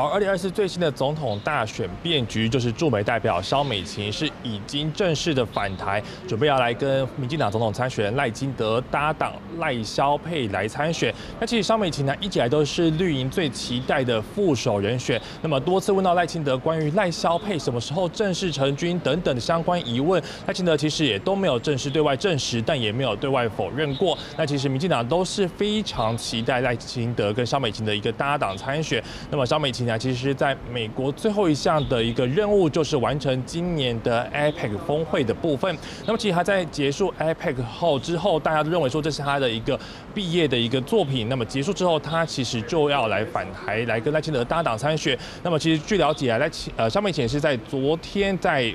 好，二零二四最新的总统大选变局，就是驻美代表肖美琴是已经正式的返台，准备要来跟民进党总统参选赖金德搭档赖萧佩来参选。那其实肖美琴呢，一直以来都是绿营最期待的副手人选。那么多次问到赖清德关于赖萧佩什么时候正式成军等等的相关疑问，赖清德其实也都没有正式对外证实，但也没有对外否认过。那其实民进党都是非常期待赖清德跟肖美琴的一个搭档参选。那么肖美琴。那其实，在美国最后一项的一个任务就是完成今年的 APEC 峰会的部分。那么，其实他在结束 APEC 后之后，大家都认为说这是他的一个毕业的一个作品。那么结束之后，他其实就要来返台，来跟赖清德搭档参选。那么，其实据了解啊，赖清呃上面显示在昨天在。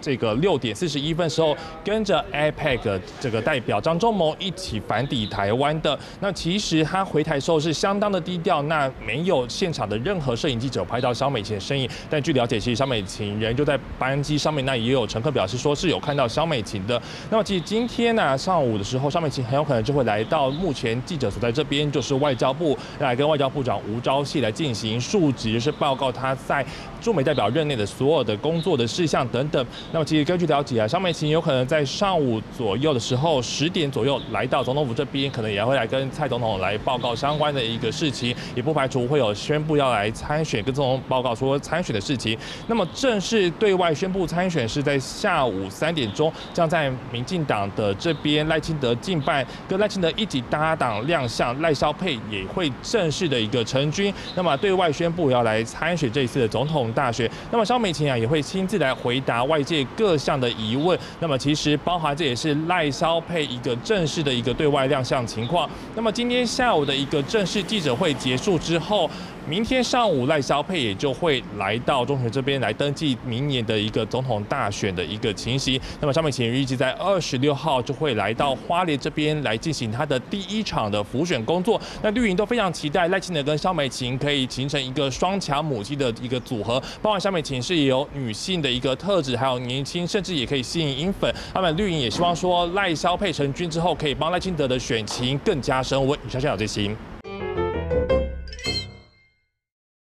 这个六点四十一分时候，跟着 APEC 这个代表张忠谋一起返抵台湾的。那其实他回台时候是相当的低调，那没有现场的任何摄影记者拍到肖美琴的身影。但据了解，其实肖美琴人就在班机上面，那也有乘客表示说是有看到肖美琴的。那么其实今天呢上午的时候，肖美琴很有可能就会来到目前记者所在这边，就是外交部来跟外交部长吴钊燮来进行述职，就是报告他在驻美代表任内的所有的工作的事项等等。那么其实根据了解啊，肖美琴有可能在上午左右的时候，十点左右来到总统府这边，可能也会来跟蔡总统来报告相关的一个事情，也不排除会有宣布要来参选，跟总统报告说参选的事情。那么正式对外宣布参选是在下午三点钟，将在民进党的这边赖清德进办，跟赖清德一起搭档亮相，赖萧佩也会正式的一个成军，那么对外宣布要来参选这一次的总统大选。那么肖美琴啊也会亲自来回答外界。各项的疑问，那么其实包含这也是赖萧佩一个正式的一个对外亮相情况。那么今天下午的一个正式记者会结束之后。明天上午，赖萧佩也就会来到中学这边来登记明年的一个总统大选的一个情形。那么，张美琴预计在二十六号就会来到花莲这边来进行他的第一场的浮选工作。那绿营都非常期待赖清德跟萧美琴可以形成一个双强母鸡的一个组合。包括萧美琴是有女性的一个特质，还有年轻，甚至也可以吸引银粉。他们绿营也希望说赖萧配成军之后，可以帮赖清德的选情更加升温。以下先有最新。